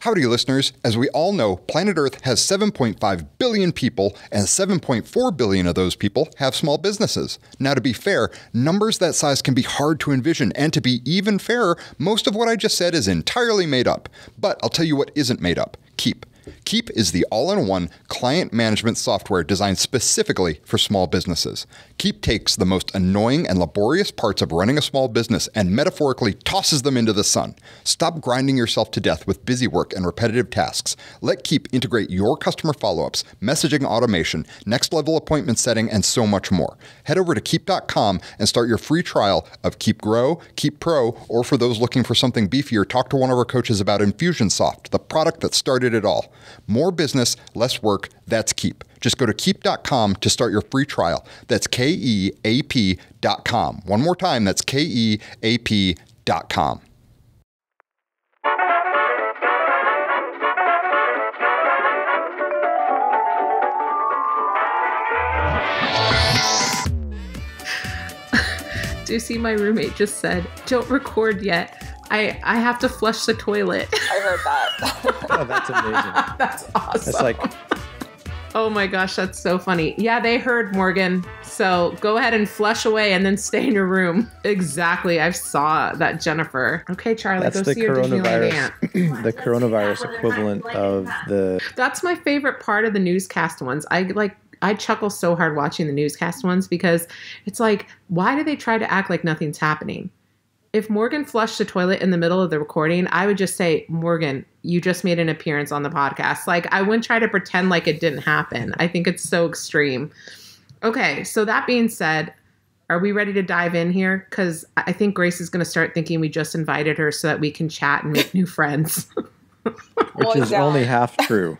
Howdy, listeners. As we all know, planet Earth has 7.5 billion people, and 7.4 billion of those people have small businesses. Now, to be fair, numbers that size can be hard to envision, and to be even fairer, most of what I just said is entirely made up. But I'll tell you what isn't made up Keap. Keap is the all in one client management software designed specifically for small businesses. Keap takes the most annoying and laborious parts of running a small business and metaphorically tosses them into the sun. Stop grinding yourself to death with busy work and repetitive tasks. Let Keap integrate your customer follow ups, messaging automation, next level appointment setting, and so much more. Head over to keap.com and start your free trial of Keap Grow, Keap Pro, or for those looking for something beefier, talk to one of our coaches about Infusionsoft, the product that started it all. More business, less work. That's Keap. Just go to keap.com to start your free trial. That's K E A P.com. One more time, that's K E A P.com. See my roommate just said, don't record yet? I, I have to flush the toilet. I heard that. Oh, that's amazing. That's awesome. That's like Oh my gosh, that's so funny. Yeah, they heard Morgan. So go ahead and flush away and then stay in your room. Exactly. I saw that, Jennifer. Okay, Charlie, that's go the see your Disneyland aunt. coronavirus the coronavirus equivalent of the That's my favorite part of the newscast ones. I like I chuckle so hard watching the newscast ones because it's like, why do they try to act like nothing's happening? If Morgan flushed the toilet in the middle of the recording, I would just say, Morgan, you just made an appearance on the podcast. Like, I wouldn't try to pretend like it didn't happen. I think it's so extreme. Okay, so that being said, are we ready to dive in here? Because I think Grace is going to start thinking we just invited her so that we can chat and make new friends. which is only half true.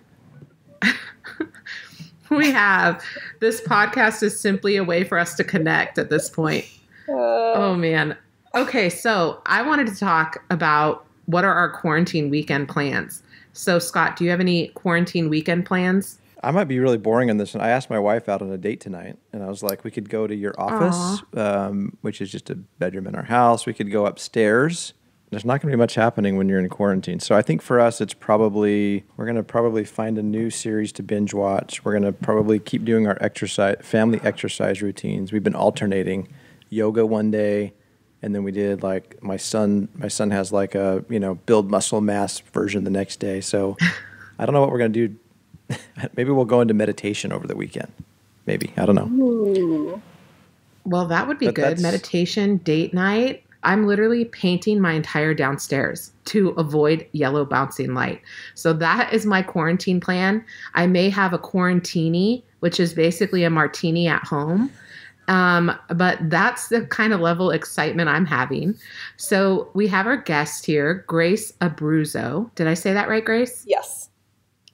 we have. This podcast is simply a way for us to connect at this point. Uh, Oh man. Okay, so I wanted to talk about what are our quarantine weekend plans. So Scott, do you have any quarantine weekend plans? I might be really boring on this one. I asked my wife out on a date tonight, and I was like, we could go to your office, um, which is just a bedroom in our house. We could go upstairs. There's not going to be much happening when you're in quarantine. So I think for us, it's probably, we're going to probably find a new series to binge watch. We're going to probably keep doing our exercise, family exercise routines. We've been alternating yoga one day, and then we did like my son, my son has like a, you know, build muscle mass version the next day. So I don't know what we're going to do Maybe we'll go into meditation over the weekend. Maybe. I don't know. Well, that would be But good. Meditation, date night. I'm literally painting my entire downstairs to avoid yellow bouncing light. So that is my quarantine plan. I may have a quarantini, which is basically a martini at home. Um, but that's the kind of level of excitement I'm having. So we have our guest here, Grace Abruzzo. Did I say that right, Grace? yes.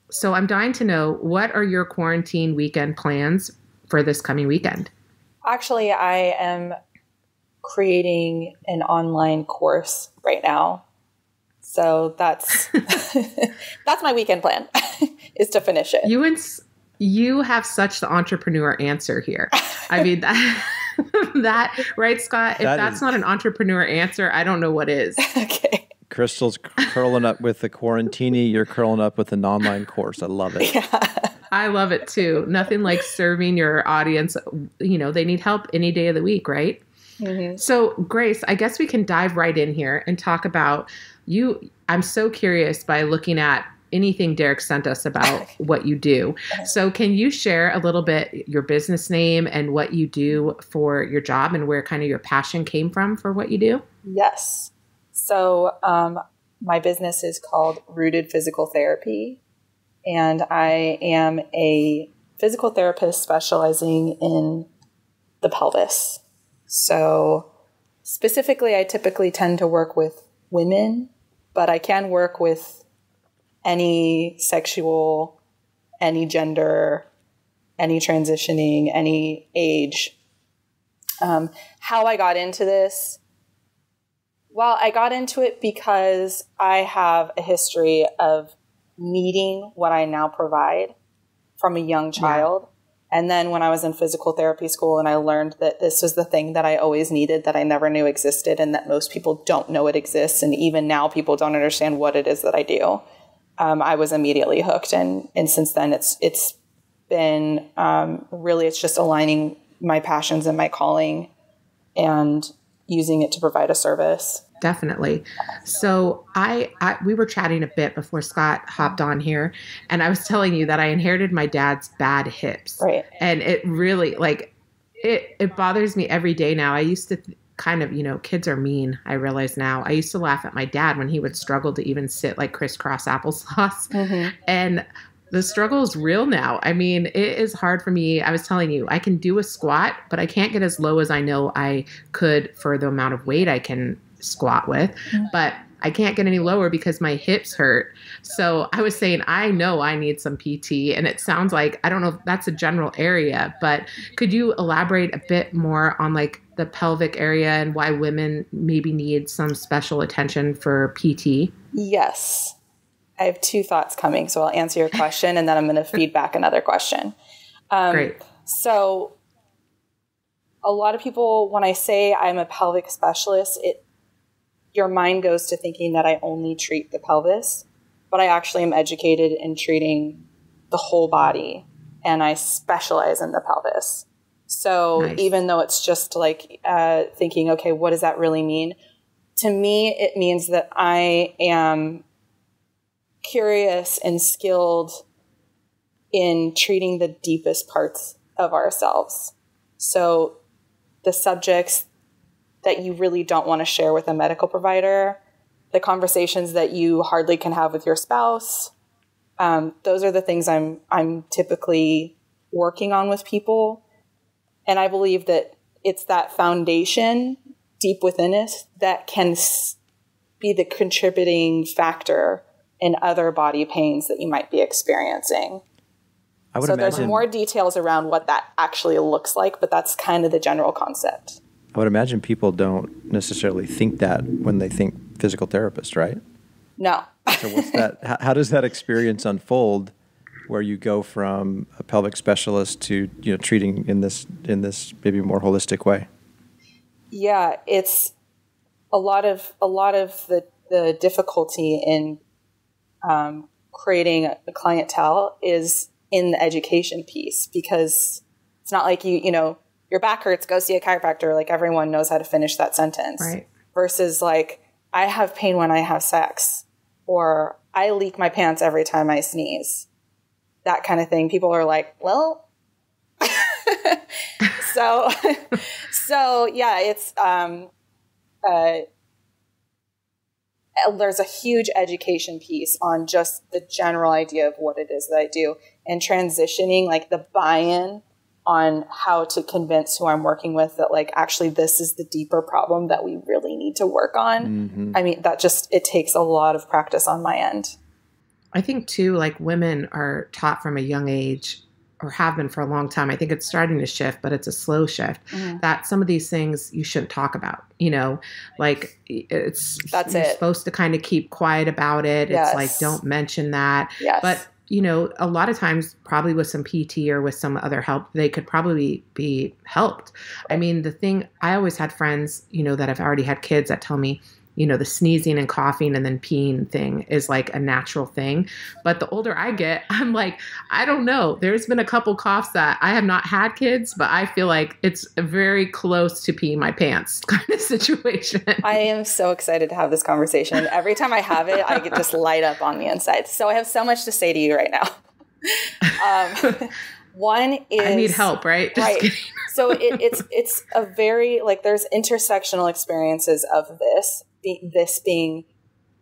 So I'm dying to know what are your quarantine weekend plans for this coming weekend? Actually, I am creating an online course right now. So that's that's my weekend plan is to finish it. You and s- you have such the entrepreneur answer here. I mean that that right, Scott. If That that's is- not an entrepreneur answer, I don't know what is. okay. Crystal's curling up with the quarantini. You're curling up with an online course. I love it. I love it too. Nothing like serving your audience. You know, they need help any day of the week, right? Mhm. So, Grace, I guess we can dive right in here and talk about you. I'm so curious by looking at anything Derek sent us about what you do. So, can you share a little bit your business name and what you do for your job and where kind of your passion came from for what you do? Yes. So, um, my business is called Rooted Physical Therapy, and I am a physical therapist specializing in the pelvis. So, specifically, I typically tend to work with women, but I can work with any sexual, any gender, any transitioning, any age. Um, how I got into this well, I got into it because I have a history of needing what I now provide from a young child. And then when I was in physical therapy school and I learned that this was the thing that I always needed that I never knew existed and that most people don't know it exists. And even now people don't understand what it is that I do. Um, I was immediately hooked, and and since then it's it's been um, really it's just aligning my passions and my calling, and using it to provide a service. Definitely. So I, I we were chatting a bit before Scott hopped on here, and I was telling you that I inherited my dad's bad hips, Right. and it really like it it bothers me every day now. I used to kind of, you know, kids are mean. I realize now. I used to laugh at my dad when he would struggle to even sit like crisscross applesauce, mm-hmm. and the struggle is real now. I mean, it is hard for me. I was telling you, I can do a squat, but I can't get as low as I know I could for the amount of weight I can squat with. Mm-hmm. But I can't get any lower because my hips hurt. So I was saying, I know I need some PT. And it sounds like, I don't know if that's a general area, but could you elaborate a bit more on like the pelvic area and why women maybe need some special attention for PT? Yes. I have two thoughts coming, so I'll answer your question and then I'm going to feed back another question. Um, Great. So, a lot of people, when I say I'm a pelvic specialist, it your mind goes to thinking that I only treat the pelvis, but I actually am educated in treating the whole body, and I specialize in the pelvis. So Nice. even though it's just like uh, thinking, okay, what does that really mean? To me, it means that I am curious and skilled in treating the deepest parts of ourselves. So the subjects that you really don't want to share with a medical provider, the conversations that you hardly can have with your spouse, um, those are the things I'm I'm typically working on with people, and I believe that it's that foundation deep within us that can s- be the contributing factor in other body pains that you might be experiencing. I would So there's more details around what that actually looks like, but that's kind of the general concept. I would imagine people don't necessarily think that when they think physical therapist, right? No. So what's that? how, how does that experience unfold, where you go from a pelvic specialist to you know treating in this in this maybe more holistic way? Yeah, it's a lot of a lot of the the difficulty in um, creating a, a clientele is in the education piece because it's not like you you know your back hurts go see a chiropractor like everyone knows how to finish that sentence Right. versus like I have pain when I have sex or I leak my pants every time I sneeze. That kind of thing. People are like well so so yeah it's um uh there's a huge education piece on just the general idea of what it is that I do and transitioning like the buy-in on how to convince who I'm working with that like actually this is the deeper problem that we really need to work on. I mean that just it takes a lot of practice on my end. I think too, like women are taught from a young age or have been for a long time. I think it's starting to shift, but it's a slow shift Mm-hmm. that some of these things you shouldn't talk about, you know, like it's, That's you're it. supposed to kind of keep quiet about it. Yes. It's like, don't mention that. Yes. But, you know, a lot of times, probably with some PT or with some other help, they could probably be helped. I mean, the thing, I always had friends, you know, that have already had kids that tell me, you know, the sneezing and coughing and then peeing thing is like a natural thing. But the older I get, I'm like, I don't know. There's been a couple coughs that I have not had kids, but I feel like it's very close to peeing my pants kind of situation. I am so excited to have this conversation. Every time I have it, I get just light up on the inside. So I have so much to say to you right now. Um, one is I need help, right? Just right. so it, it's it's a very like there's intersectional experiences of this be, this being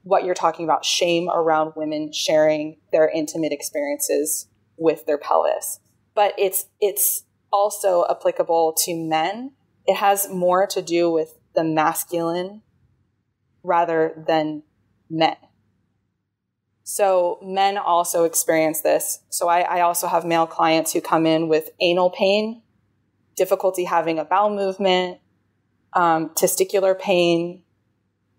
what you're talking about shame around women sharing their intimate experiences with their pelvis. But it's it's also applicable to men. It has more to do with the masculine rather than men. So men also experience this. So I, I also have male clients who come in with anal pain difficulty having a bowel movement, um, testicular pain,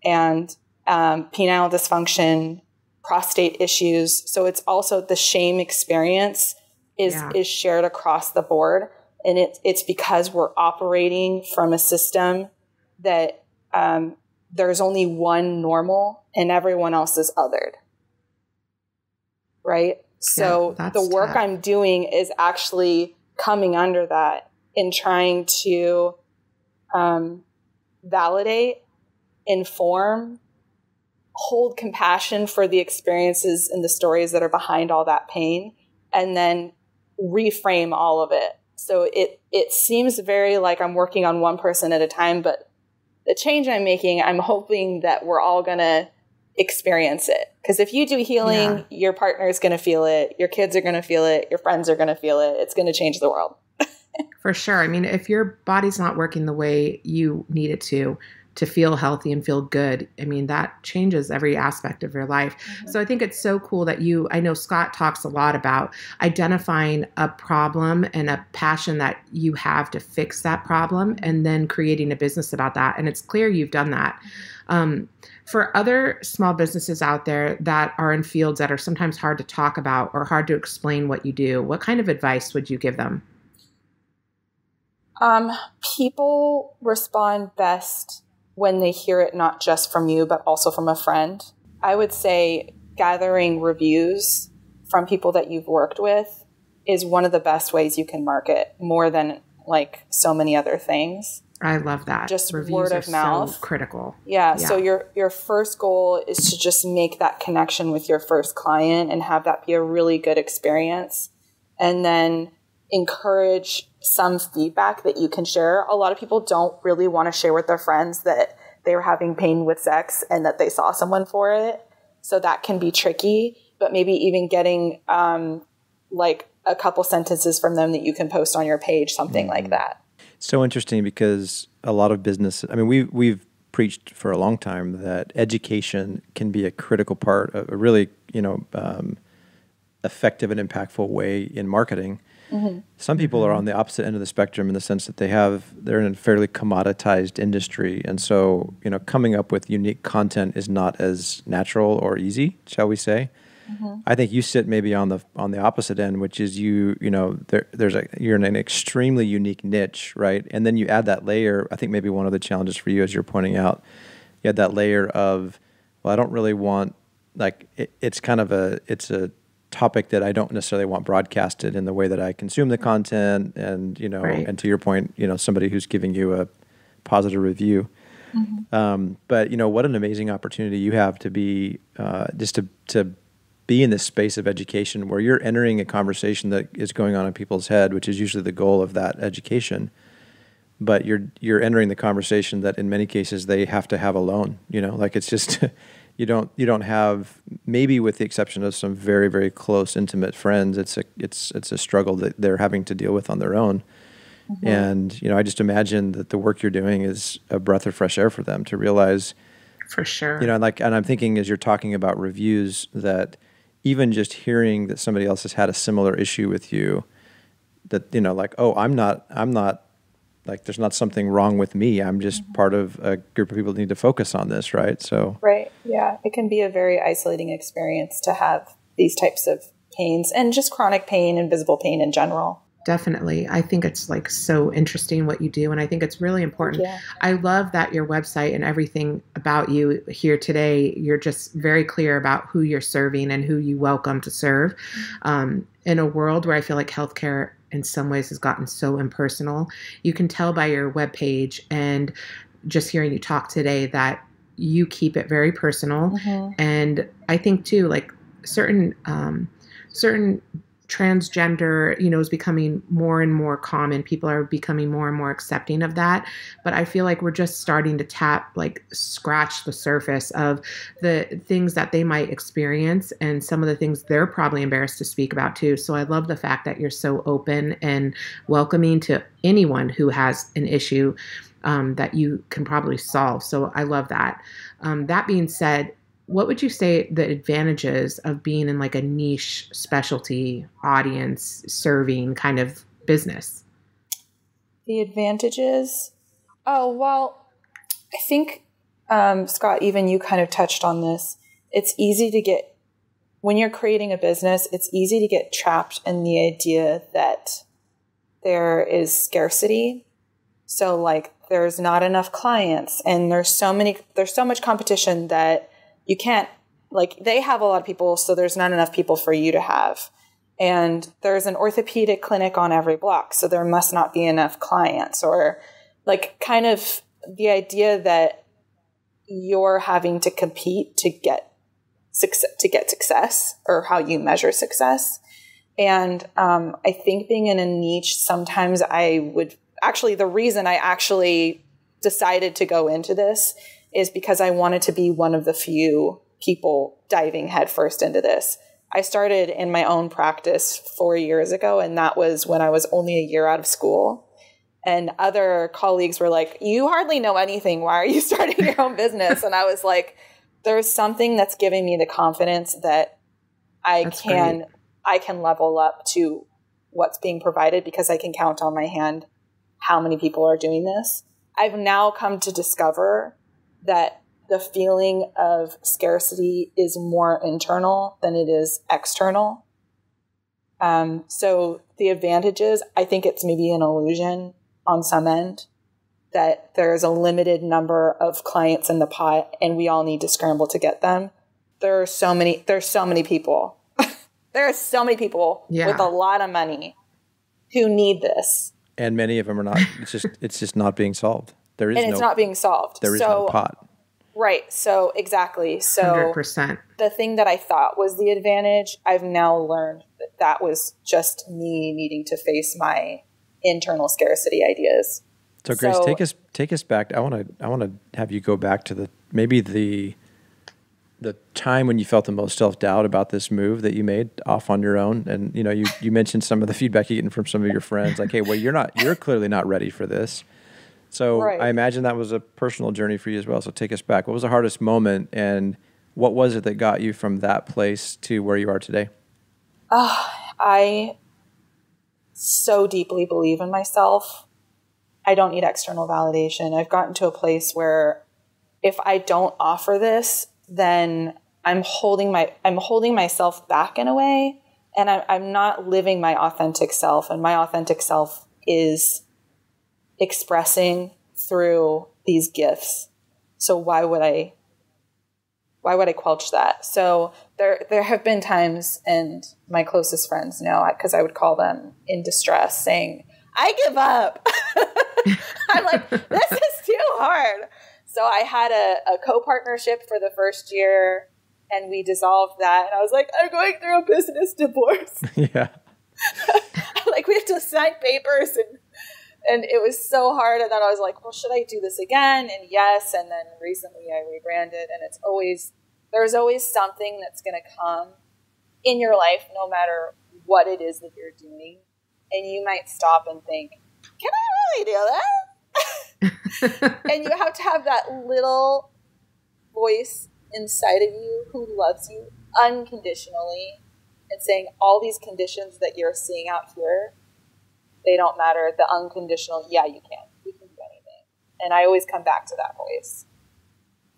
and um, penile dysfunction, prostate issues. So it's also the shame experience is Yeah. is shared across the board, and it, it's because we're operating from a system that um, there's only one normal and everyone else is othered. right? So Yeah, the work tough. I'm doing is actually coming under that in trying to um, validate, inform, hold compassion for the experiences and the stories that are behind all that pain, and then reframe all of it. So it it seems very like I'm working on one person at a time, but the change I'm making, I'm hoping that we're all gonna experience it. Because if you do healing, Yeah. your partner is gonna feel it, your kids are gonna feel it, your friends are gonna feel it. It's gonna change the world. For sure. I mean, if your body's not working the way you need it to, to feel healthy and feel good, I mean, that changes every aspect of your life. So I think it's so cool that you, I know Scott talks a lot about identifying a problem and a passion that you have to fix that problem and then creating a business about that. And it's clear you've done that. Um, for other small businesses out there that are in fields that are sometimes hard to talk about or hard to explain what you do, what kind of advice would you give them? Um, people respond best when they hear it not just from you, but also from a friend. I would say gathering reviews from people that you've worked with is one of the best ways you can market more than like so many other things. I love that. Just Reviews word of mouth. So critical. Yeah, so your your first goal is to just make that connection with your first client and have that be a really good experience. And then encourage some feedback that you can share. A lot of people don't really want to share with their friends that they were having pain with sex and that they saw someone for it. So that can be tricky, but maybe even getting um, like a couple sentences from them that you can post on your page, something like that. so interesting because a lot of business i mean we we've preached for a long time that education can be a critical part of a really you know um, effective and impactful way in marketing Mm-hmm. some people are on the opposite end of the spectrum in the sense that they have they're in a fairly commoditized industry and so you know coming up with unique content is not as natural or easy shall we say mm-hmm. I think you sit maybe on the on the opposite end, which is you you know there, there's a you're in an extremely unique niche, right? And then you add that layer. I think maybe one of the challenges for you, as you're pointing out, you had that layer of well, I don't really want like it, it's kind of a it's a topic that I don't necessarily want broadcasted in the way that I consume the content, and you know, Right. and to your point, you know, somebody who's giving you a positive review. Um, but you know what an amazing opportunity you have to be uh, just to to be in this space of education where you're entering a conversation that is going on in people's head, which is usually the goal of that education. But you're you're entering the conversation that in many cases they have to have alone. You know, like it's just you don't you don't have maybe with the exception of some very very close intimate friends. It's a it's it's a struggle that they're having to deal with on their own. Mm-hmm. And you know, I just imagine that the work you're doing is a breath of fresh air for them to realize For sure. you know, like, and I'm thinking as you're talking about reviews that even just hearing that somebody else has had a similar issue with you, that you know, like, oh, I'm not, I'm not, like, there's not something wrong with me. I'm just part of a group of people that need to focus on this, right? So, Right. Yeah. It can be a very isolating experience to have these types of pains and just chronic pain and visible pain in general. Definitely. I think it's like so interesting what you do. And I think it's really important. Yeah. I love that your website and everything about you here today, you're just very clear about who you're serving and who you welcome to serve. Um, in a world where I feel like healthcare in some ways has gotten so impersonal, you can tell by your webpage and just hearing you talk today that you keep it very personal. and i think too like certain um certain transgender you know is becoming more and more common. People are becoming more and more accepting of that. But i feel like we're just starting to tap like scratch the surface of the things that they might experience and some of the things they're probably embarrassed to speak about too. So i love the fact that you're so open and welcoming to anyone who has an issue um, that you can probably solve. So i love that. Um, that being said what would you say the advantages of being in like a niche specialty audience serving kind of business The advantages. Oh, well, I think, um, Scott, even you kind of touched on this. It's easy to get, when you're creating a business, it's easy to get trapped in the idea that there is scarcity. So, like, there's not enough clients and there's so many, there's so much competition that you can't like they have a lot of people, so there's not enough people for you to have. And there's an orthopedic clinic on every block, so there must not be enough clients, or like kind of the idea that you're having to compete to get success, to get success, or how you measure success. And um, I think being in a niche, sometimes I would actually the reason I actually decided to go into this is because I wanted to be one of the few people diving headfirst into this. I started in my own practice four years ago, and that was when I was only a year out of school. And other colleagues were like, You hardly know anything. Why are you starting your own business? And I was like, There's something that's giving me the confidence that I that's can great. I can level up to what's being provided because I can count on my hand how many people are doing this. I've now come to discover that the feeling of scarcity is more internal than it is external. Um, so the advantages, I think it's maybe an illusion on some end that there's a limited number of clients in the pot and we all need to scramble to get them. There are so many, there's so many people. there are so many people yeah. with a lot of money who need this. And many of them are not, it's just, it's just not being solved. There is and it's not being solved. There is so, no pot. Right. So exactly. So 100%. the thing that I thought was the advantage, I've now learned that that was just me needing to face my internal scarcity ideas. So Grace, so, take us take us back. I want to I want to have you go back to the maybe the the time when you felt the most self doubt about this move that you made off on your own. And you know, you you mentioned some of the feedback you're getting from some of your friends, like, hey, well, you're not you're clearly not ready for this. So right. I imagine that was a personal journey for you as well. So take us back. What was the hardest moment, and what was it that got you from that place to where you are today? Uh, I so deeply believe in myself. I don't need external validation. I've gotten to a place where if I don't offer this, then I'm holding my I'm holding myself back in a way, and I'm, I'm not living my authentic self. And my authentic self is expressing through these gifts. So why would I why would I quelch that? So there there have been times and my closest friends know because I would call them in distress saying, "I give up." I'm like, "This is too hard." So I had a, a co-partnership for the first year and we dissolved that and I was like, "I'm going through a business divorce." yeah. like we have to sign papers and and it was so hard. And then I was like, well, should I do this again? And yes. And then recently I rebranded, and it's always, there's always something that's going to come in your life, no matter what it is that you're doing. And you might stop and think, can I really do that? and you have to have that little voice inside of you who loves you unconditionally and saying all these conditions that you're seeing out here they don't matter. The unconditional, yeah, you can. You can do anything. And I always come back to that voice.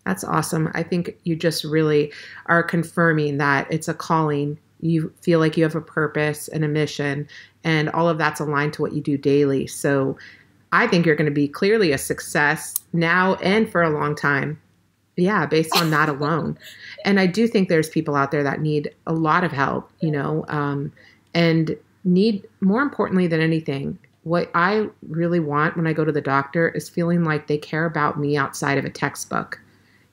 That's awesome. I think you just really are confirming that it's a calling. You feel like you have a purpose and a mission, and all of that's aligned to what you do daily. So I think you're going to be clearly a success now and for a long time. Yeah, based on that alone. And I do think there's people out there that need a lot of help, you know, um, and need more importantly than anything what i really want when i go to the doctor is feeling like they care about me outside of a textbook.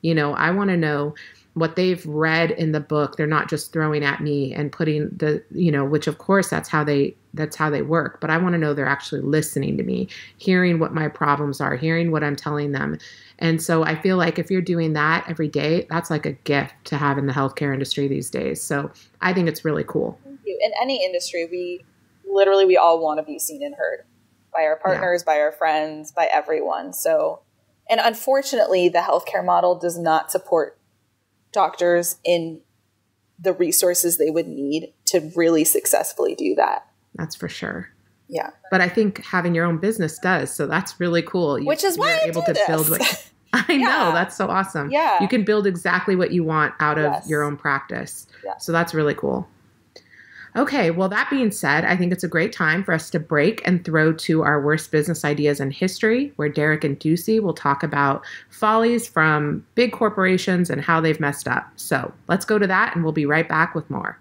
You know i want to know what they've read in the book. They're not just throwing at me and putting the you know which of course that's how they that's how they work but i want to know they're actually listening to me hearing what my problems are hearing what i'm telling them. And so i feel like if you're doing that every day that's like a gift to have in the healthcare industry these days. So i think it's really cool in any industry, we literally we all want to be seen and heard by our partners, yeah. by our friends, by everyone. So, and unfortunately, the healthcare model does not support doctors in the resources they would need to really successfully do that. That's for sure. Yeah. But I think having your own business does. So that's really cool. You, Which is why you're able to this. build what I yeah. know. That's so awesome. Yeah. You can build exactly what you want out of yes. your own practice. Yeah. So that's really cool. Okay, well, that being said, I think it's a great time for us to break and throw to our worst business ideas in history, where Derek and Ducey will talk about follies from big corporations and how they've messed up. So let's go to that, and we'll be right back with more.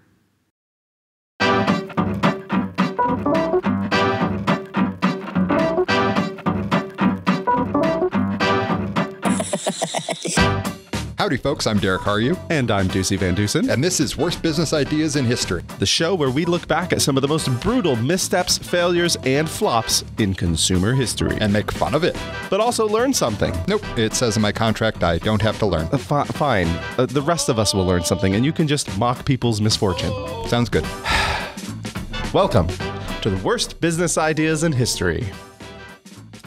Howdy, folks. I'm Derek Harju, And I'm Ducey Van Dusen, and this is Worst Business Ideas in History. the show where we look back at some of the most brutal missteps, failures, and flops in consumer history, And make fun of it. but also learn something. Nope, it says in my contract I don't have to learn. Uh, fi- fine, uh, the rest of us will learn something, and you can just mock people's misfortune. Sounds good. Welcome to the worst business ideas in history.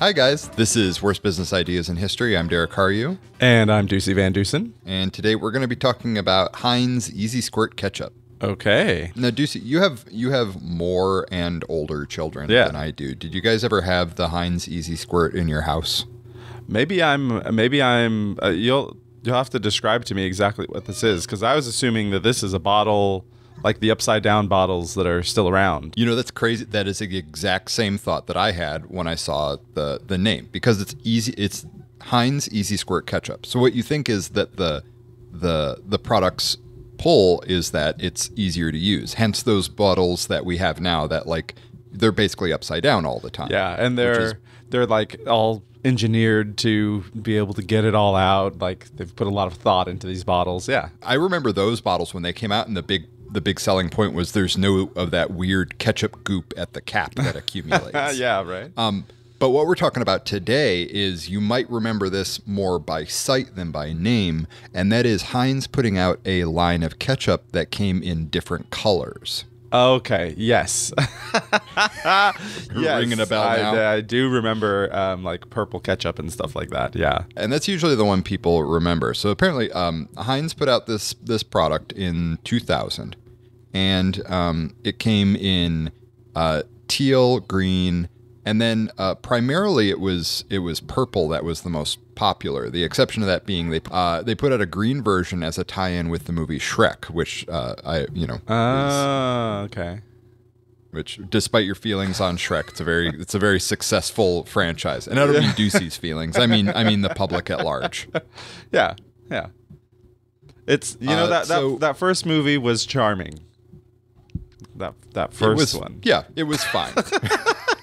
Hi, guys. This is Worst Business Ideas in History. I'm Derek Harju, And I'm Ducey Van Dusen. and today we're going to be talking about Heinz Easy Squirt Ketchup. Okay. Now, Ducey, you have you have more and older children Yeah. than I do. Did you guys ever have the Heinz Easy Squirt in your house? Maybe I'm. Maybe I'm. Uh, you'll. You'll have to describe to me exactly what this is, because I was assuming that this is a bottle, like the upside down bottles that are still around. You know, that's crazy. That is the exact same thought that I had when I saw the the name because it's easy. It's Heinz Easy Squirt Ketchup. So what you think is that the the the product's pull is that it's easier to use. Hence those bottles that we have now that like they're basically upside down all the time. Yeah, and they're is- they're like all engineered to be able to get it all out. Like they've put a lot of thought into these bottles. Yeah. I remember those bottles when they came out, in the big the big selling point was there's no of that weird ketchup goop at the cap that accumulates. yeah, right. Um, but what we're talking about today is you might remember this more by sight than by name, and that is Heinz putting out a line of ketchup that came in different colors. Okay. Yes. yes. ringing a bell I, now. I do remember um, like purple ketchup and stuff like that. Yeah. And that's usually the one people remember. So apparently, um, Heinz put out this this product in 2000, and um, it came in uh, teal, green, and then uh, primarily it was it was purple that was the most popular. The exception to that being they uh, they put out a green version as a tie-in with the movie Shrek, which uh, I you know Oh, okay. which despite your feelings on Shrek, it's a very it's a very successful franchise. And I don't mean Ducey's feelings. I mean I mean the public at large. Yeah. Yeah. It's you know Uh, that, so- that that first movie was charming. That that first was, one. Yeah, it was fine.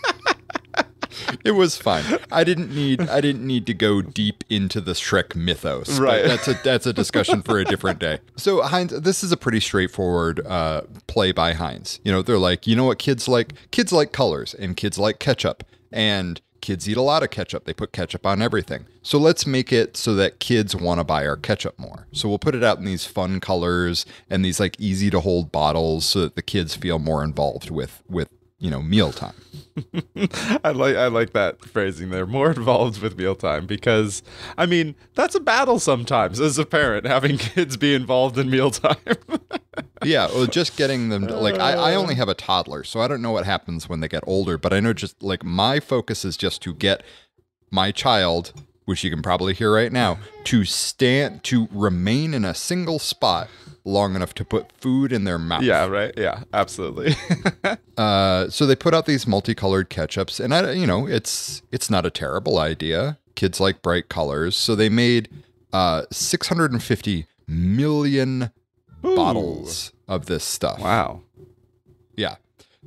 it was fine. I didn't need I didn't need to go deep into the Shrek mythos. but Right. That's a that's a discussion for a different day. So Heinz, this is a pretty straightforward uh, play by Heinz. You know, they're like, you know what kids like? Kids like colors, and kids like ketchup, and kids eat a lot of ketchup. They put ketchup on everything. So let's make it so that kids want to buy our ketchup more. So we'll put it out in these fun colors and these like easy to hold bottles so that the kids feel more involved with with you know mealtime. I like I like that phrasing. They're more involved with mealtime because I mean that's a battle sometimes as a parent having kids be involved in mealtime. yeah, well, just getting them to, like I, I only have a toddler, so I don't know what happens when they get older. But I know just like my focus is just to get my child, which you can probably hear right now, to stand to remain in a single spot long enough to put food in their mouth. yeah, right. Yeah, absolutely. Uh, so they put out these multicolored ketchups, and I, you know, it's it's not a terrible idea. Kids like bright colors, so they made uh 650 million bottles of this stuff. wow. Yeah.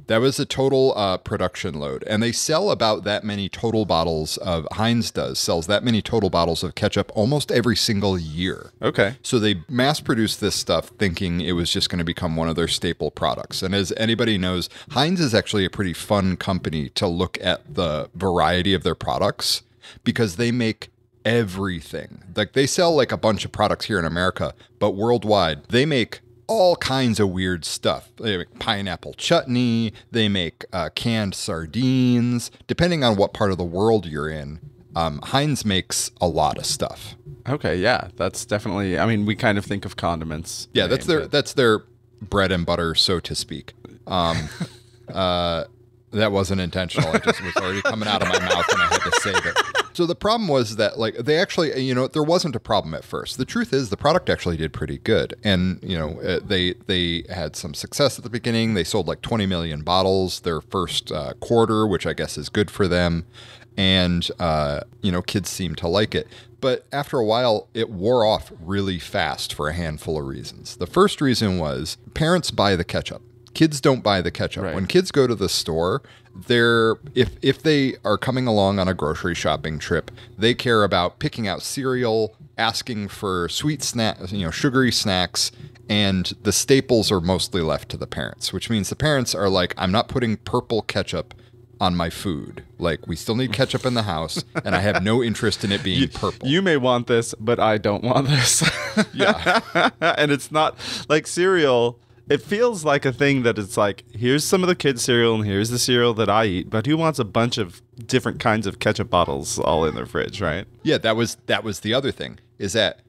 That was a total uh, production load. And they sell about that many total bottles of, Heinz does, sells that many total bottles of ketchup almost every single year. Okay. So they mass produced this stuff thinking it was just going to become one of their staple products. And as anybody knows, Heinz is actually a pretty fun company to look at the variety of their products because they make everything. Like they sell like a bunch of products here in America, but worldwide, they make all kinds of weird stuff. They make pineapple chutney, they make uh, canned sardines. Depending on what part of the world you're in, um, Heinz makes a lot of stuff. Okay. Yeah, that's definitely. I mean, we kind of think of condiments. Yeah, that's their but- that's their bread and butter, so to speak. Um, uh, that wasn't intentional. It just was already coming out of my mouth, and I had to save it. So the problem was that like they actually, you know, there wasn't a problem at first. The truth is the product actually did pretty good, and you know uh, they they had some success at the beginning. They sold like 20 million bottles their first uh, quarter, which I guess is good for them, and uh, you know kids seemed to like it. But after a while, it wore off really fast for a handful of reasons. The first reason was parents buy the ketchup kids don't buy the ketchup. Right. When kids go to the store, they're if if they are coming along on a grocery shopping trip, they care about picking out cereal, asking for sweet snacks, you know, sugary snacks, and the staples are mostly left to the parents, which means the parents are like, I'm not putting purple ketchup on my food. Like we still need ketchup in the house, and I have no interest in it being purple. You may want this, but I don't want this. Yeah. and it's not like cereal. It feels like a thing that it's like, here's some of the kids' cereal and here's the cereal that I eat, but who wants a bunch of different kinds of ketchup bottles all in their fridge, right? Yeah, that was that was the other thing is that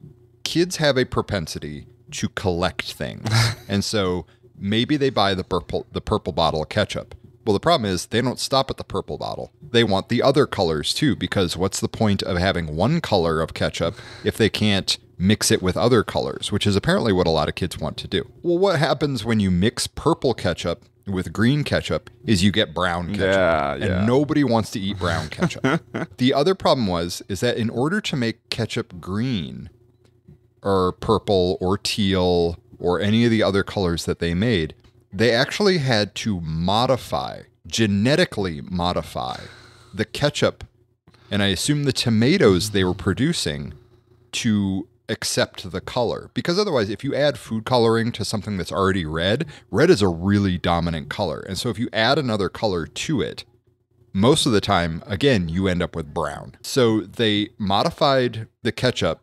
kids have a propensity to collect things, and so maybe they buy the purple the purple bottle of ketchup. Well, the problem is they don't stop at the purple bottle. They want the other colors too, because what's the point of having one color of ketchup if they can't mix it with other colors, which is apparently what a lot of kids want to do. Well, what happens when you mix purple ketchup with green ketchup is you get brown ketchup. Yeah, and yeah. nobody wants to eat brown ketchup. the other problem was is that in order to make ketchup green or purple or teal or any of the other colors that they made, they actually had to modify, genetically modify the ketchup and I assume the tomatoes they were producing to accept the color. Because otherwise, if you add food coloring to something that's already red, red is a really dominant color. And so if you add another color to it, most of the time, again, you end up with brown. So they modified the ketchup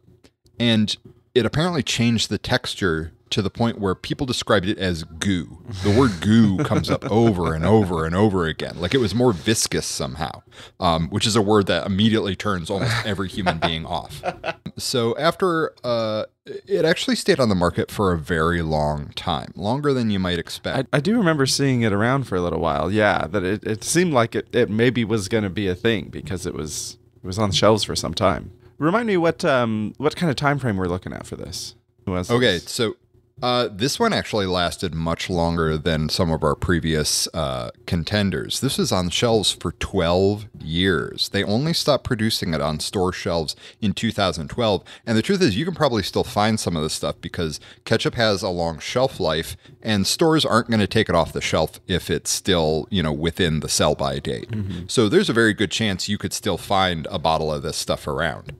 and it apparently changed the texture to the point where people described it as goo. The word goo comes up over and over and over again. Like it was more viscous somehow, um, which is a word that immediately turns almost every human being off. So after uh, it actually stayed on the market for a very long time, longer than you might expect. I, I do remember seeing it around for a little while. Yeah, that it, it seemed like it, it maybe was going to be a thing because it was it was on shelves for some time. Remind me what um what kind of time frame we're looking at for this. Was Okay, so uh, this one actually lasted much longer than some of our previous uh, contenders. This was on shelves for 12 years. They only stopped producing it on store shelves in 2012. And the truth is, you can probably still find some of this stuff because ketchup has a long shelf life, and stores aren't going to take it off the shelf if it's still, you know, within the sell by date. So there's a very good chance you could still find a bottle of this stuff around.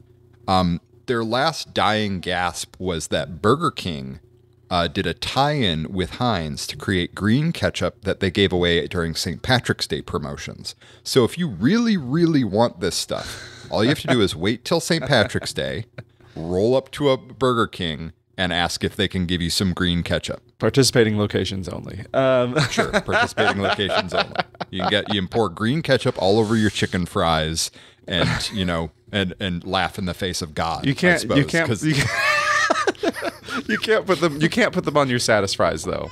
Um, their last dying gasp was that Burger King uh, did a tie-in with Heinz to create green ketchup that they gave away during St. Patrick's Day promotions. So if you really, really want this stuff, all you have to do is wait till St. Patrick's Day, roll up to a Burger King, and ask if they can give you some green ketchup. participating locations only. Um, Sure, participating locations only. You can get you can pour green ketchup all over your chicken fries, and you know, and and laugh in the face of God. you can't. suppose, you can't. You can't, you can't put them. You can't put them on your Satisfries though.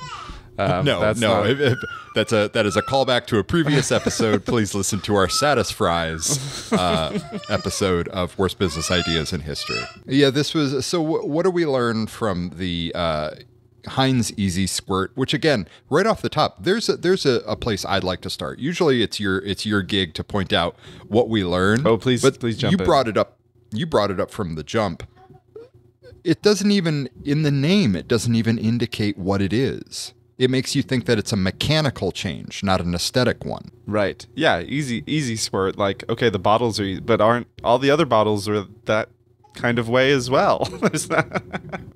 Um, no, that's no, not- if- if- that's a that is a callback to a previous episode. Please listen to our Satisfries uh, episode of worst business ideas in history. Yeah, this was. So, wh- what do we learn from the uh, Heinz Easy Squirt? Which again, right off the top, there's a, there's a, a place I'd like to start. Usually, it's your it's your gig to point out what we learn. Oh, please- but please jump You in. brought it up. You brought it up from the jump it doesn't even in the name it doesn't even indicate what it is it makes you think that it's a mechanical change not an aesthetic one Right. Yeah. Easy. Easy squirt. Like okay, the bottles are, e- but aren't all the other bottles are that kind of way as well? Is that-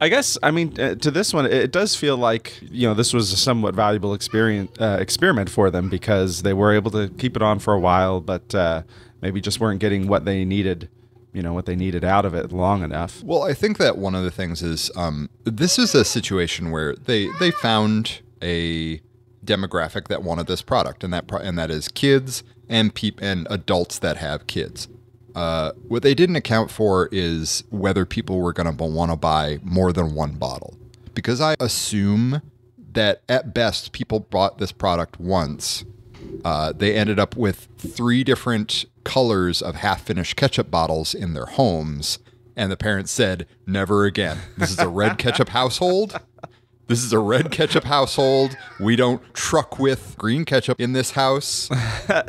I guess. I mean, uh, to this one, it does feel like you know this was a somewhat valuable experience uh, experiment for them because they were able to keep it on for a while, but uh, maybe just weren't getting what they needed. You know what they needed out of it long enough. well i think that one of the things is um, this is a situation where they they found a demographic that wanted this product and that pro- and that is kids and peop- and adults that have kids uh, what they didn't account for is whether people were going to want to buy more than one bottle. Because I assume that at best people bought this product once uh, they ended up with three different colors of half finished ketchup bottles in their homes. And the parents said, never again. This is a red ketchup household. This is a red ketchup household. We don't truck with green ketchup in this house. Um,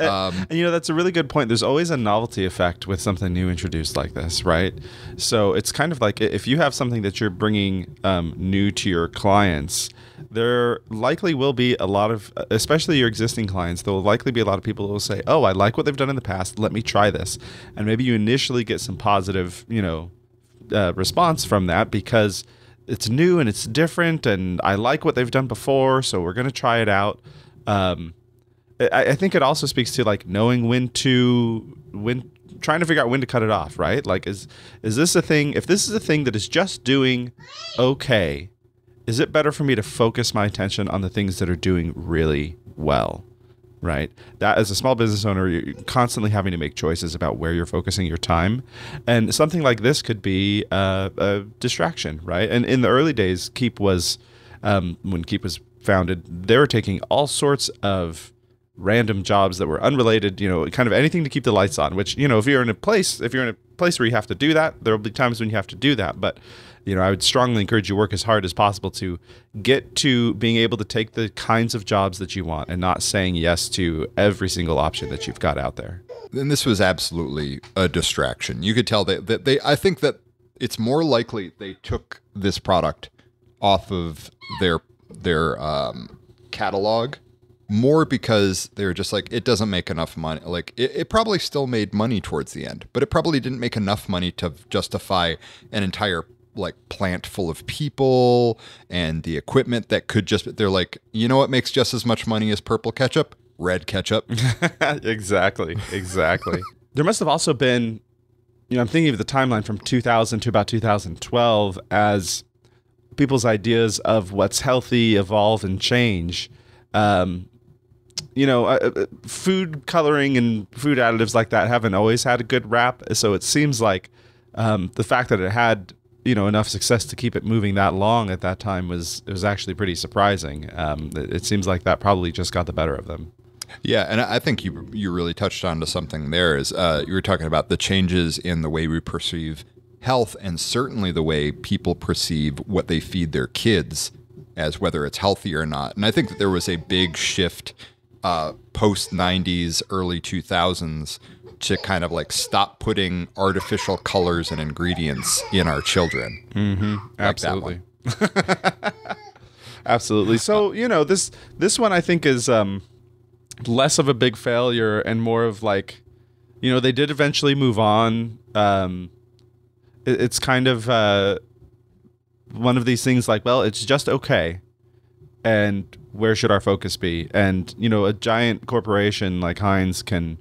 and you know, that's a really good point. There's always a novelty effect with something new introduced like this, right? So it's kind of like if you have something that you're bringing um, new to your clients, there likely will be a lot of, especially your existing clients, there will likely be a lot of people who will say, Oh, I like what they've done in the past. Let me try this. And maybe you initially get some positive, you know, uh, response from that because it's new and it's different and I like what they've done before, so we're gonna try it out. Um, I, I think it also speaks to like knowing when to when trying to figure out when to cut it off, right? Like is is this a thing if this is a thing that is just doing okay, is it better for me to focus my attention on the things that are doing really well? right? That as a small business owner, you're constantly having to make choices about where you're focusing your time, and something like this could be a, a distraction, right? And in the early days, Keap was um, when Keap was founded, they were taking all sorts of random jobs that were unrelated, you know, kind of anything to keep the lights on. Which you know, if you're in a place, if you're in a place where you have to do that, there will be times when you have to do that, but you know, I would strongly encourage you work as hard as possible to get to being able to take the kinds of jobs that you want and not saying yes to every single option that you've got out there. And this was absolutely a distraction. You could tell that, they, I think that it's more likely they took this product off of their, their, um, catalog more because they were just like it doesn't make enough money. Like it, it, probably still made money towards the end but it probably didn't make enough money to justify an entire like plant full of people and the equipment that could just they're like you know what makes just as much money as purple ketchup? Red ketchup. Exactly exactly. There must have also been you know i'm thinking of the timeline from 2000 to about 2012 as people's ideas of what's healthy evolve and change. Um, you know, uh, uh food coloring and food additives like that haven't always had a good rap. So it seems like um, the fact that it had you know enough success to keep it moving that long at that time was it was actually pretty surprising. Um, it, it, seems like that probably just got the better of them. Yeah, and I think you you really touched on to something there. Is uh, you were talking about the changes in the way we perceive health, and certainly the way people perceive what they feed their kids as whether it's healthy or not. And I think that there was a big shift uh, post '90s, early 2000s to kind of like stop putting artificial colors and ingredients in our children. Mm-hmm. Like Absolutely. Absolutely. So you know this this one I think is um, less of a big failure and more of like, you know, they did eventually move on. Um, it, it's kind of uh, one of these things like, well, it's just okay, and where should our focus be? And you know, a giant corporation like Heinz can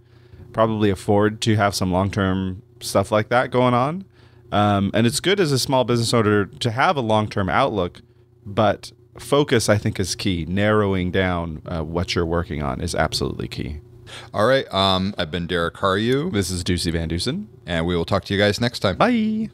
probably afford to have some long term stuff like that going on. Um, and it's good as a small business owner to have a long term outlook, but focus, I think, is key. Narrowing down uh, what you're working on is absolutely key. All right. Um, I've been Derek Harju. This is Ducey Van Dusen. And we will talk to you guys next time. Bye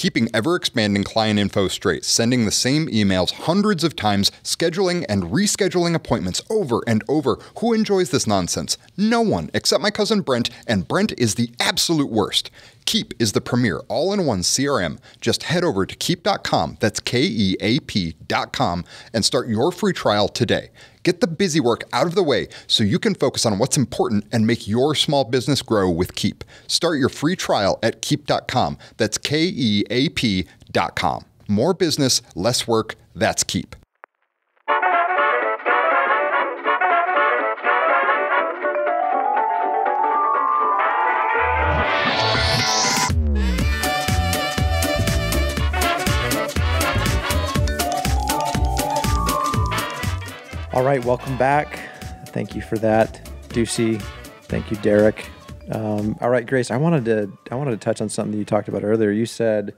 keeping ever expanding client info straight, sending the same emails hundreds of times, scheduling and rescheduling appointments over and over. Who enjoys this nonsense? No one except my cousin Brent, and Brent is the absolute worst. Keap is the premier all in one CRM. Just head over to keap.com, that's K E A P.com, and start your free trial today. Get the busy work out of the way so you can focus on what's important and make your small business grow with Keap. Start your free trial at keap.com. That's K E A P.com. More business, less work. That's Keap. Right, welcome back. Thank you for that, Ducey. Thank you, Derek. Um, all right, Grace. I wanted to I wanted to touch on something you talked about earlier. You said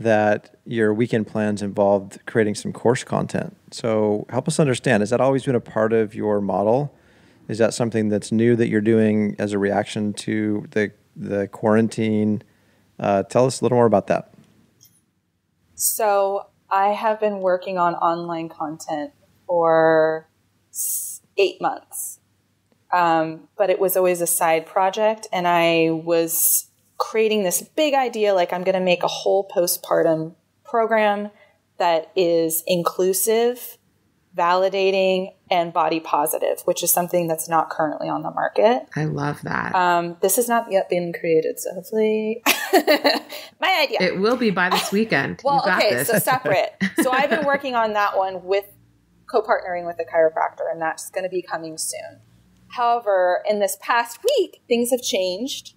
that your weekend plans involved creating some course content. So help us understand. Has that always been a part of your model? Is that something that's new that you're doing as a reaction to the the quarantine? Uh, tell us a little more about that. So I have been working on online content for eight months. Um, but it was always a side project, and I was creating this big idea like I'm going to make a whole postpartum program that is inclusive, validating, and body positive, which is something that's not currently on the market. I love that. Um, this has not yet been created, so hopefully, my idea. it will be by this weekend. well, you got okay, so separate. so I've been working on that one with co-partnering with a chiropractor, and that's going to be coming soon. However, in this past week, things have changed.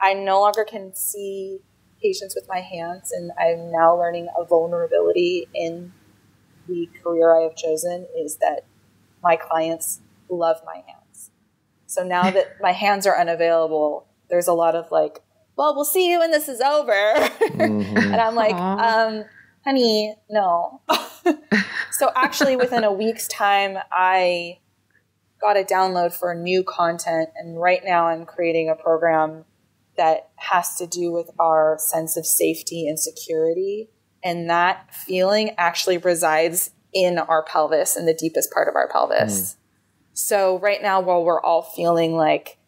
I no longer can see patients with my hands, and I'm now learning a vulnerability in the career I have chosen is that my clients love my hands. So now that my hands are unavailable, there's a lot of like, well, we'll see you when this is over. Mm-hmm. and I'm like, Aw. um, honey, no. so actually, within a week's time, I got a download for new content. And right now, I'm creating a program that has to do with our sense of safety and security. And that feeling actually resides in our pelvis, in the deepest part of our pelvis. Hmm. So, right now, while we're all feeling like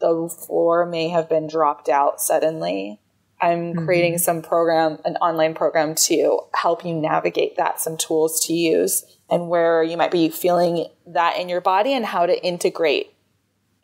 the floor may have been dropped out suddenly, I'm creating mm-hmm. some program, an online program to help you navigate that, some tools to use, and where you might be feeling that in your body and how to integrate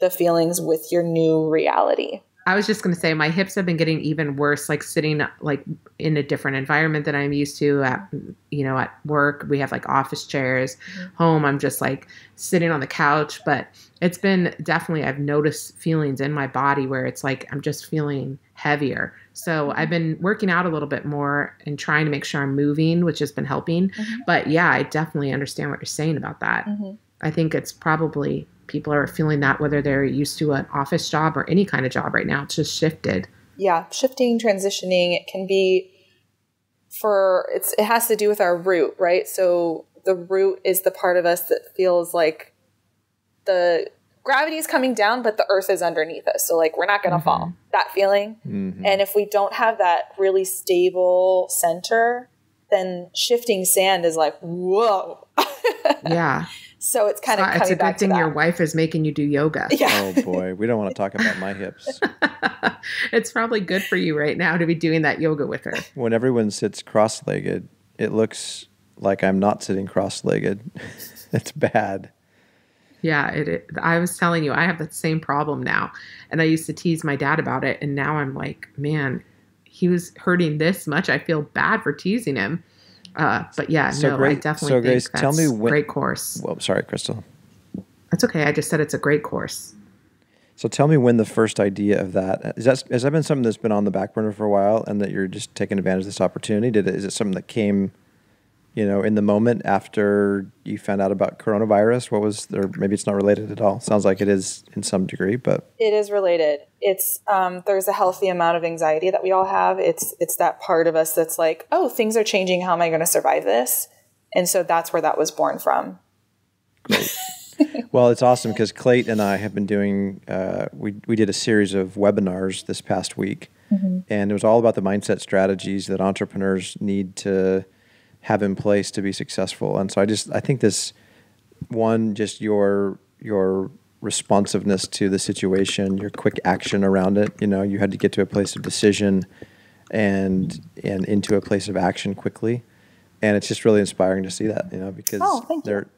the feelings with your new reality. I was just going to say my hips have been getting even worse like sitting like in a different environment than I'm used to at you know at work. We have like office chairs. Mm-hmm. Home I'm just like sitting on the couch but it's been definitely I've noticed feelings in my body where it's like I'm just feeling heavier so mm-hmm. I've been working out a little bit more and trying to make sure I'm moving which has been helping. Mm-hmm. But yeah I definitely understand what you're saying about that. Mm-hmm. I think it's probably people are feeling that whether they're used to an office job or any kind of job right now. It's just shifted. yeah shifting transitioning it can be for it's it has to do with our root right? So the root is the part of us that feels like the gravity is coming down but the earth is underneath us so like we're not going to mm-hmm. fall that feeling mm-hmm. and if we don't have that really stable center then shifting sand is like whoa Yeah. so it's kind of it's coming a back good thing your wife is making you do yoga. yeah Oh boy, we don't want to talk about my hips. it's probably good for you right now to be doing that yoga with her. When everyone sits cross-legged, it looks like I'm not sitting cross-legged. it's bad. Yeah, it, it. I was telling you, I have that same problem now, and I used to tease my dad about it, and now I'm like, man, he was hurting this much. I feel bad for teasing him. Uh, but yeah, So no, I Grace- definitely so think Grace, tell me when- great course. Well, sorry, Crystal. That's okay. I just said it's a great course. So tell me when the first idea of that is that has that been something that's been on the back burner for a while, and that you're just taking advantage of this opportunity? Did it, is it something that came, you know, in the moment after you found out about coronavirus? What was, or maybe it's not related at all. Sounds like it is in some degree, but It is related. It's um, there's a healthy amount of anxiety that we all have. It's it's that part of us that's like, oh, things are changing. How am I going to survive this? And so that's where that was born from. Great. Well, it's awesome because Clate and I have been doing. Uh, we we did a series of webinars this past week, and it was all about the mindset strategies that entrepreneurs need to have in place to be successful. And so I just I think this one just your your responsiveness to the situation, your quick action around it. You know, you had to get to a place of decision and and into a place of action quickly, and it's just really inspiring to see that. You know, because Oh, there,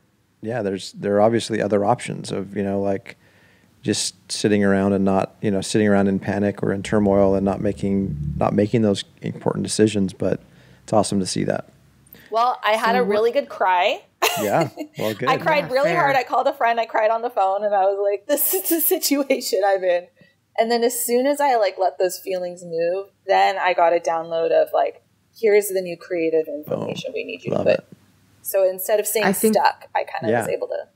yeah, there's there are obviously other options of you know like just sitting around and not you know sitting around in panic or in turmoil and not making not making those important decisions. But it's awesome to see that. Well, I had a really good cry. Yeah, well, good. I cried Yeah, really fair. hard. I called a friend. I cried on the phone, and I was like, "This is the situation I'm in." And then as soon as I like let those feelings move, then I got a download of like, "Here's the new creative oh, information we need you to Love put." it. So instead of staying I think- stuck, I kind of Yeah. was able to.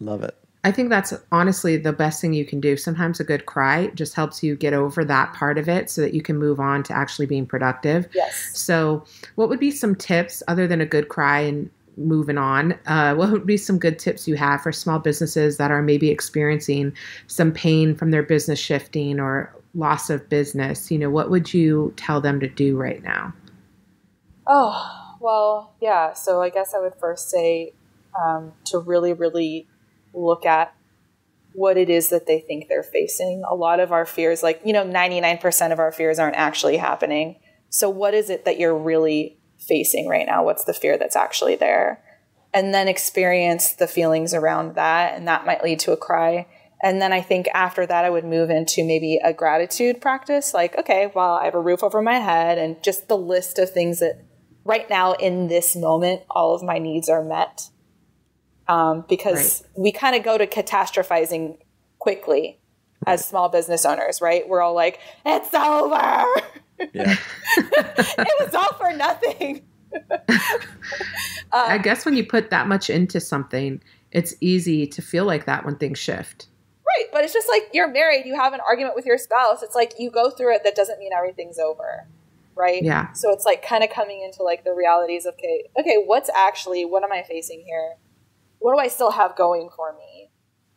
Love it. I think that's honestly the best thing you can do. Sometimes a good cry just helps you get over that part of it so that you can move on to actually being productive. Yes. So, what would be some tips other than a good cry and moving on? Uh, what would be some good tips you have for small businesses that are maybe experiencing some pain from their business shifting or loss of business? You know, what would you tell them to do right now? Oh, well, yeah. So I guess I would first say um, to really, really look at what it is that they think they're facing. A lot of our fears, like, you know, 99% of our fears aren't actually happening. So, what is it that you're really facing right now? What's the fear that's actually there? And then experience the feelings around that. And that might lead to a cry. And then I think after that, I would move into maybe a gratitude practice. Like, okay, well, I have a roof over my head and just the list of things that right now in this moment, all of my needs are met. Um, because right. we kind of go to catastrophizing quickly right. as small business owners, right? We're all like, it's over. Yeah. it was all for nothing. I guess when you put that much into something, it's easy to feel like that when things shift. Right. But it's just like you're married, you have an argument with your spouse. It's like you go through it, that doesn't mean everything's over right? Yeah. So it's like kind of coming into like the realities of okay, okay, what's actually what am I facing here? What do I still have going for me?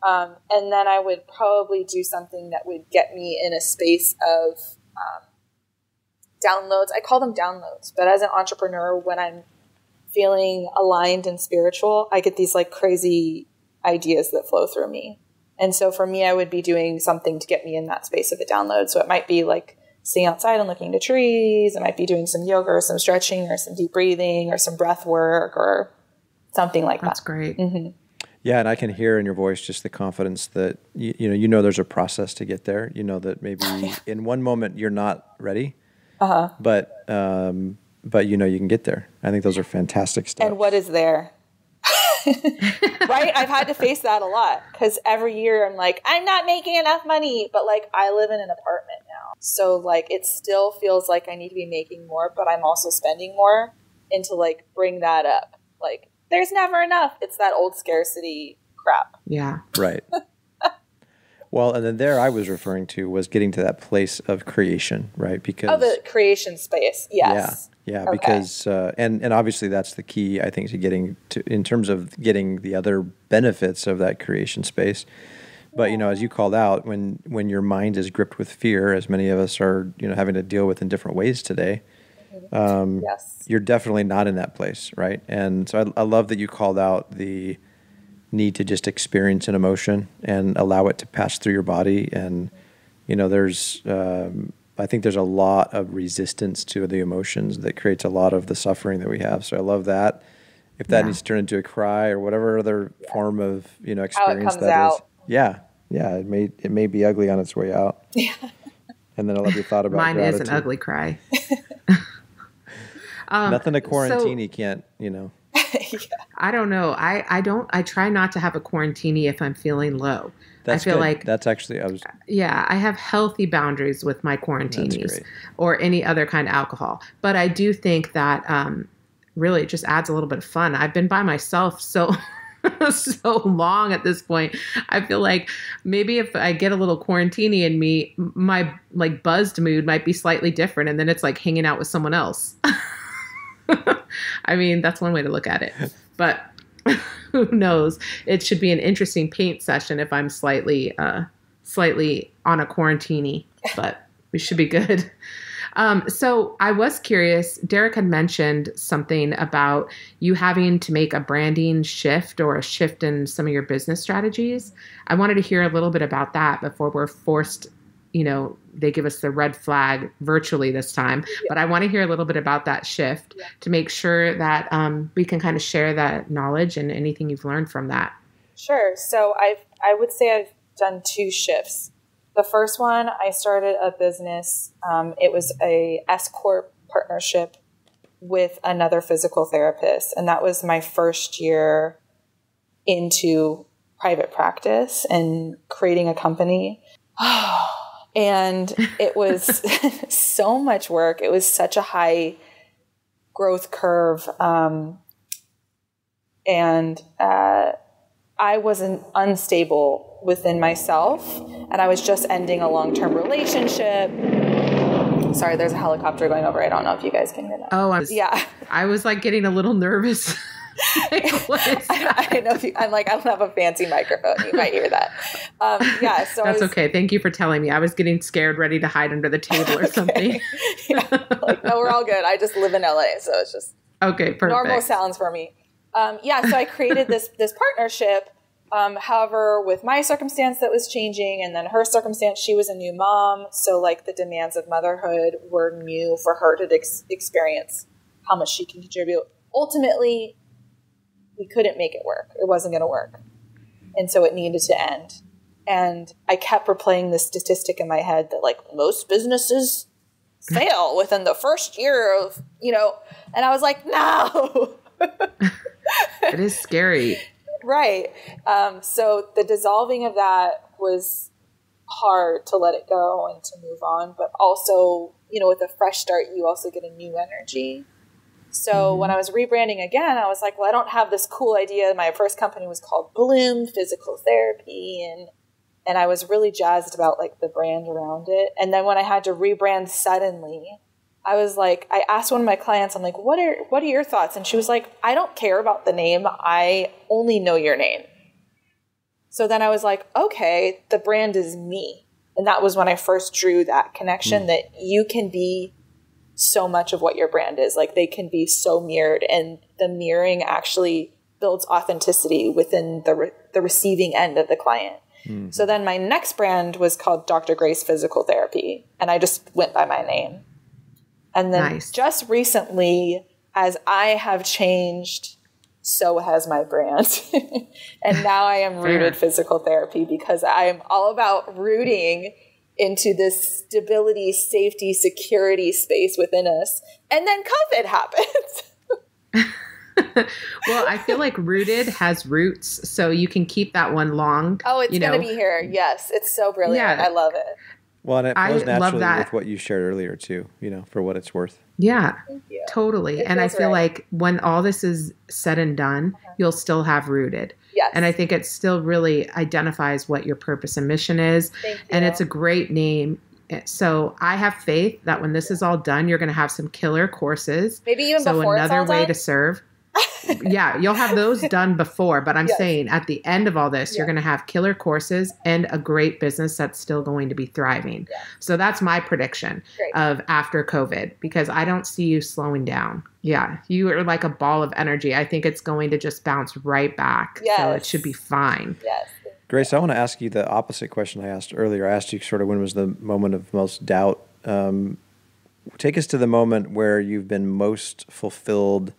Um, and then I would probably do something that would get me in a space of um, downloads. I call them downloads, but as an entrepreneur, when I'm feeling aligned and spiritual, I get these like crazy ideas that flow through me. And so for me, I would be doing something to get me in that space of a download. So it might be like sitting outside and looking at trees. I might be doing some yoga or some stretching or some deep breathing or some breath work or something like That's that. That's great. Mm-hmm. Yeah, and I can hear in your voice just the confidence that you, you know you know there's a process to get there. You know that maybe in one moment you're not ready, uh-huh. but um, but you know you can get there. I think those are fantastic steps. And what is there? right? I've had to face that a lot because every year I'm like, I'm not making enough money, but like I live in an apartment now. So like it still feels like I need to be making more, but I'm also spending more and to like bring that up. Like there's never enough. It's that old scarcity crap. Yeah. Right. well, and then there I was referring to was getting to that place of creation, right? Because Oh, the creation space. Yes. Yeah. Yeah, okay. because uh, and and obviously that's the key I think to getting to in terms of getting the other benefits of that creation space. But you know, as you called out, when when your mind is gripped with fear, as many of us are, you know, having to deal with in different ways today, um, yes. you're definitely not in that place, right? And so I, I love that you called out the need to just experience an emotion and allow it to pass through your body. And you know, there's um, I think there's a lot of resistance to the emotions that creates a lot of the suffering that we have. So I love that. If that yeah. needs to turn into a cry or whatever other yeah. form of you know experience that out. is, yeah, yeah, it may it may be ugly on its way out. Yeah. And then I love your thought about mine gratitude. is an ugly cry. um, Nothing a quarantine so, can't you know. yeah. I don't know. I I don't. I try not to have a quarantini if I'm feeling low. That's I feel good. like that's actually I was yeah I have healthy boundaries with my quarantinis or any other kind of alcohol, but I do think that um, really it just adds a little bit of fun. I've been by myself so. so long at this point. I feel like maybe if I get a little quarantini in me, my like buzzed mood might be slightly different, and then it's like hanging out with someone else. I mean, that's one way to look at it. But who knows? It should be an interesting paint session if I'm slightly uh, slightly on a quarantini, but we should be good. Um, so I was curious. Derek had mentioned something about you having to make a branding shift or a shift in some of your business strategies. I wanted to hear a little bit about that before we're forced you know they give us the red flag virtually this time yeah. but i want to hear a little bit about that shift yeah. to make sure that um, we can kind of share that knowledge and anything you've learned from that sure so i've i would say i've done two shifts the first one i started a business um, it was a s corp partnership with another physical therapist and that was my first year into private practice and creating a company and it was so much work. It was such a high growth curve, um, and uh, I wasn't unstable within myself, and I was just ending a long term relationship. Sorry, there's a helicopter going over. I don't know if you guys can hear that. Oh, I was, yeah. I was like getting a little nervous. I, I know. You, I'm like, I don't have a fancy microphone. You might hear that. Um, yeah. So that's was, okay. Thank you for telling me. I was getting scared, ready to hide under the table or okay. something. yeah. Like, no, we're all good. I just live in LA, so it's just okay. Perfect. Normal sounds for me. Um, yeah. So I created this this partnership, Um, however, with my circumstance, that was changing, and then her circumstance, she was a new mom, so like the demands of motherhood were new for her to ex- experience how much she can contribute. Ultimately, we couldn't make it work. It wasn't going to work, and so it needed to end. And I kept replaying this statistic in my head that like most businesses fail within the first year of you know, and I was like, no. it is scary. Right. Um, so the dissolving of that was hard to let it go and to move on, but also, you know, with a fresh start, you also get a new energy. So mm-hmm. when I was rebranding again, I was like, well, I don't have this cool idea. My first company was called Bloom Physical Therapy, and and I was really jazzed about like the brand around it. And then when I had to rebrand suddenly, I was like, I asked one of my clients, I'm like, what are what are your thoughts? And she was like, I don't care about the name. I only know your name. So then I was like, okay, the brand is me. And that was when I first drew that connection mm. that you can be so much of what your brand is. Like they can be so mirrored and the mirroring actually builds authenticity within the re- the receiving end of the client. Mm. So then my next brand was called Dr. Grace Physical Therapy and I just went by my name. And then nice. just recently, as I have changed, so has my brand. and now I am rooted physical therapy because I am all about rooting into this stability, safety, security space within us. And then COVID happens. well, I feel like rooted has roots, so you can keep that one long. Oh, it's going to be here. Yes, it's so brilliant. Yeah. I love it. Well, and it flows I naturally with what you shared earlier too. You know, for what it's worth. Yeah, totally. It and I feel right. like when all this is said and done, uh-huh. you'll still have rooted. Yes. And I think it still really identifies what your purpose and mission is. And it's a great name. Eh, so I have faith that when this is all done, you're going to have some killer courses. Maybe even so before another way done? to serve yeah, you'll have those done before, but I'm yes. saying at the end of all this, yeah. you're going to have killer courses and a great business that's still going to be thriving. Yeah. So that's my prediction great. of after COVID because I don't see you slowing down. Yeah, you are like a ball of energy. I think it's going to just bounce right back. Yes. So it should be fine. Yes. Grace, I want to ask you the opposite question I asked earlier. I asked you sort of when was the moment of most doubt. Um, take us to the moment where you've been most fulfilled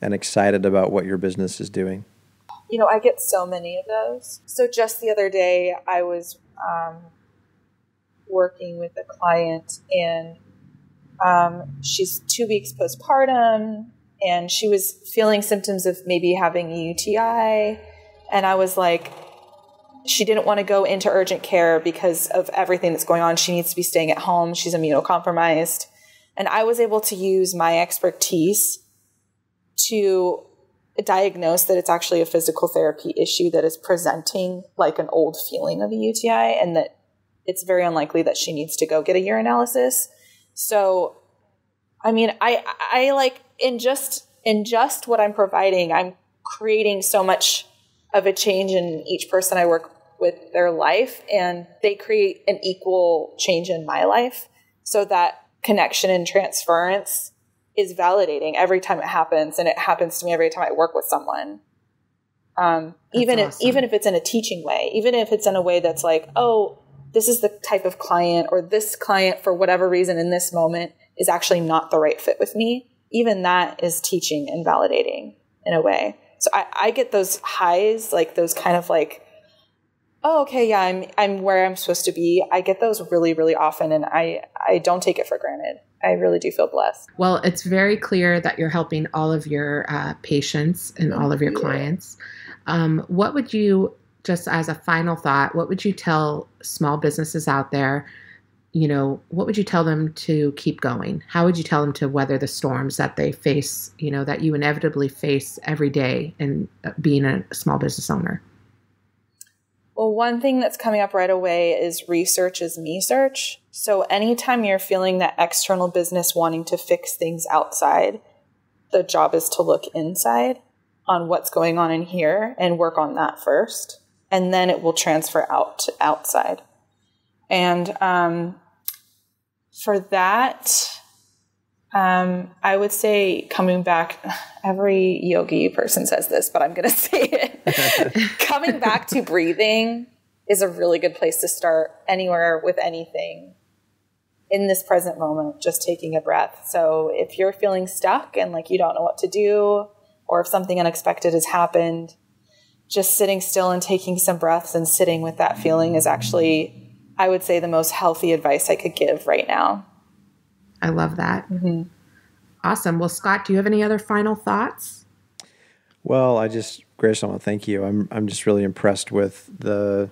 and excited about what your business is doing? You know, I get so many of those. So just the other day, I was um, working with a client, and um, she's two weeks postpartum, and she was feeling symptoms of maybe having a UTI. And I was like, she didn't want to go into urgent care because of everything that's going on. She needs to be staying at home. She's immunocompromised. And I was able to use my expertise to diagnose that it's actually a physical therapy issue that is presenting like an old feeling of a UTI and that it's very unlikely that she needs to go get a urinalysis. So, I mean, I, I like in just, in just what I'm providing, I'm creating so much of a change in each person I work with their life and they create an equal change in my life so that connection and transference is validating every time it happens, and it happens to me every time I work with someone. Um, even awesome. if even if it's in a teaching way, even if it's in a way that's like, oh, this is the type of client, or this client for whatever reason in this moment is actually not the right fit with me. Even that is teaching and validating in a way. So I, I get those highs, like those kind of like, oh, okay, yeah, I'm I'm where I'm supposed to be. I get those really, really often, and I I don't take it for granted. I really do feel blessed. Well, it's very clear that you're helping all of your uh, patients and all of your clients. Um, what would you, just as a final thought, what would you tell small businesses out there? You know, what would you tell them to keep going? How would you tell them to weather the storms that they face, you know, that you inevitably face every day in uh, being a small business owner? Well, one thing that's coming up right away is research is me search. So anytime you're feeling that external business wanting to fix things outside, the job is to look inside on what's going on in here and work on that first. And then it will transfer out to outside. And um, for that, Um, I would say coming back, every yogi person says this, but I'm going to say it. coming back to breathing is a really good place to start anywhere with anything in this present moment, just taking a breath. So if you're feeling stuck and like you don't know what to do, or if something unexpected has happened, just sitting still and taking some breaths and sitting with that feeling is actually, I would say, the most healthy advice I could give right now. I love that. Mm-hmm. Awesome. Well, Scott, do you have any other final thoughts? Well, I just, Grace, I want to thank you. I'm, I'm just really impressed with the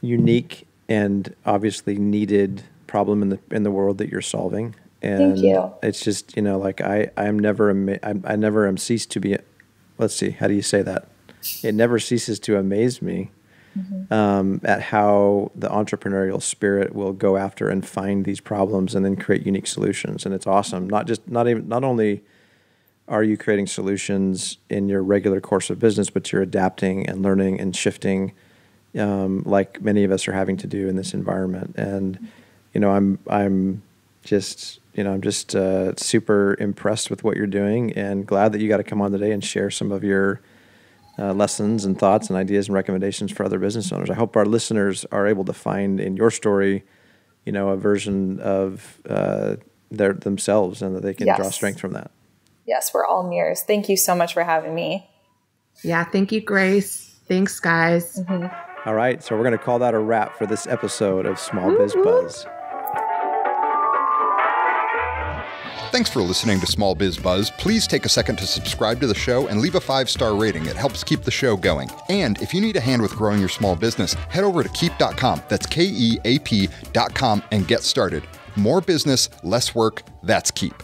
unique and obviously needed problem in the in the world that you're solving. And Thank you. it's just you know like I I'm never ama- I, I never am ceased to be. Let's see, how do you say that? It never ceases to amaze me mm-hmm. um, at how the entrepreneurial spirit will go after and find these problems and then create unique solutions. And it's awesome. Not just not even not only are you creating solutions in your regular course of business, but you're adapting and learning and shifting, um, like many of us are having to do in this environment. And you know, I'm I'm just you know I'm just uh, super impressed with what you're doing and glad that you got to come on today and share some of your uh, lessons and thoughts and ideas and recommendations for other business owners. I hope our listeners are able to find in your story, you know, a version of uh, their themselves and that they can yes. draw strength from that. Yes, we're all mirrors. Thank you so much for having me. Yeah, thank you, Grace. Thanks, guys. Mm-hmm. All right, so we're going to call that a wrap for this episode of Small Biz Buzz. Thanks for listening to Small Biz Buzz. Please take a second to subscribe to the show and leave a five star rating. It helps keep the show going. And if you need a hand with growing your small business, head over to keap.com. That's K E A P.com and get started. More business, less work. That's Keap.